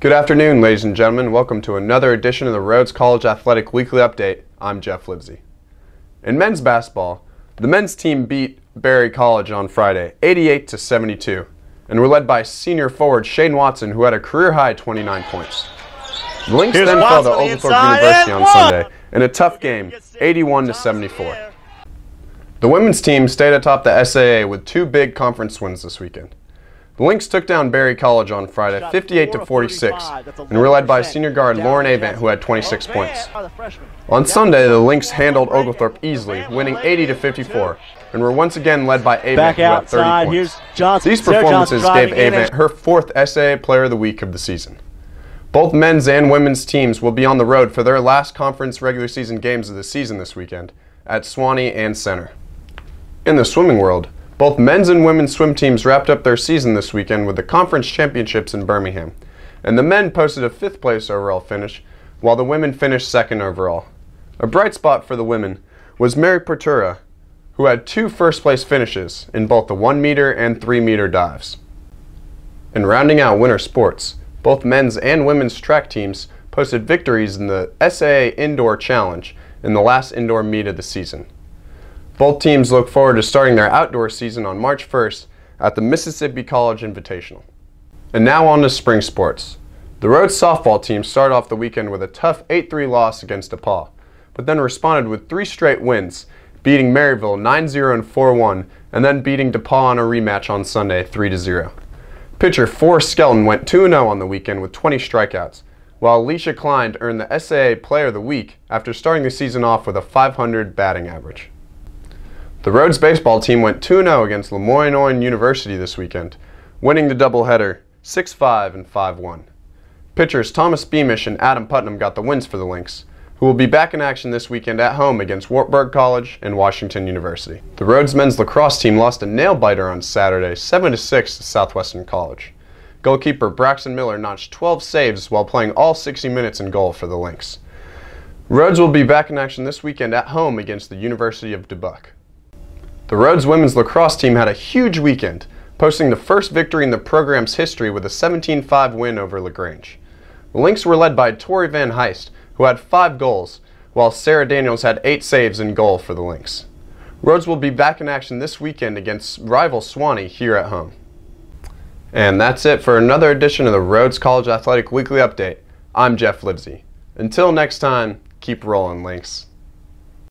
Good afternoon, ladies and gentlemen. Welcome to another edition of the Rhodes College Athletic Weekly Update. I'm Geoff Livsey. In men's basketball, the men's team beat Berry College on Friday, 88 to 72, and were led by senior forward Shane Watson, who had a career-high 29 points. The Lynx Here's then fell to Oglethorpe University on! Sunday in a tough game, 81 to 74. The women's team stayed atop the SAA with two big conference wins this weekend. The Lynx took down Berry College on Friday, 58 to 46, and were led by senior guard Lauren Avent, who had 26 points. On Sunday, the Lynx handled Oglethorpe easily, winning 80 to 54, and were once again led by Avent, Back who had 30 outside. points. Here's Johnson. These performances gave Avent her fourth SAA Player of the Week of the season. Both men's and women's teams will be on the road for their last conference regular season games of the season this weekend at Sewanee and Centre. In the swimming world, both men's and women's swim teams wrapped up their season this weekend with the conference championships in Birmingham, and the men posted a fifth place overall finish, while the women finished second overall. A bright spot for the women was Mary Pertura, who had two first place finishes in both the 1 meter and 3 meter dives. In rounding out winter sports, both men's and women's track teams posted victories in the SAA Indoor Challenge in the last indoor meet of the season. Both teams look forward to starting their outdoor season on March 1st at the Mississippi College Invitational. And now on to spring sports. The Rhodes softball team started off the weekend with a tough 8-3 loss against DePauw, but then responded with three straight wins, beating Maryville 9-0 and 4-1, and then beating DePauw on a rematch on Sunday 3-0. Pitcher Forrest Skelton went 2-0 on the weekend with 20 strikeouts, while Alicia Klein earned the SAA Player of the Week after starting the season off with a 500 batting average. The Rhodes baseball team went 2-0 against Lemoyne University this weekend, winning the doubleheader 6-5 and 5-1. Pitchers Thomas Beamish and Adam Putnam got the wins for the Lynx, who will be back in action this weekend at home against Wartburg College and Washington University. The Rhodes men's lacrosse team lost a nail biter on Saturday, 7-6 to Southwestern College. Goalkeeper Braxton Miller notched 12 saves while playing all 60 minutes in goal for the Lynx. Rhodes will be back in action this weekend at home against the University of Dubuque. The Rhodes women's lacrosse team had a huge weekend, posting the first victory in the program's history with a 17-5 win over LaGrange. The Lynx were led by Tori Van Heist, who had five goals, while Sarah Daniels had eight saves in goal for the Lynx. Rhodes will be back in action this weekend against rival Sewanee here at home. And that's it for another edition of the Rhodes College Athletic Weekly Update. I'm Geoff Livsey. Until next time, keep rolling, Lynx.